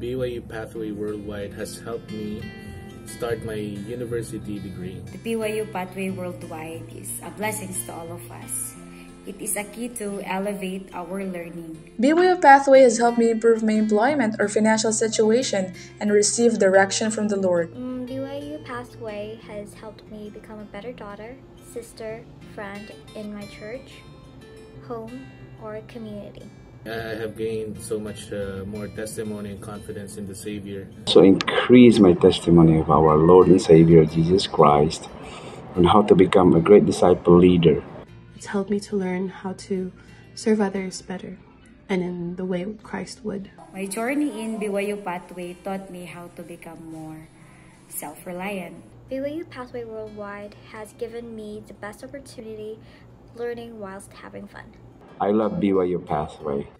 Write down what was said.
BYU Pathway Worldwide has helped me start my university degree. The BYU Pathway Worldwide is a blessing to all of us. It is a key to elevate our learning. BYU Pathway has helped me improve my employment or financial situation and receive direction from the Lord. Mm, BYU Pathway has helped me become a better daughter, sister, friend in my church, home, or community. I have gained so much uh, more testimony and confidence in the Savior. So increase my testimony of our Lord and Savior Jesus Christ and how to become a great disciple leader. It's helped me to learn how to serve others better and in the way Christ would. My journey in BYU Pathway taught me how to become more self-reliant. BYU Pathway Worldwide has given me the best opportunity learning whilst having fun. I love BYU Pathway.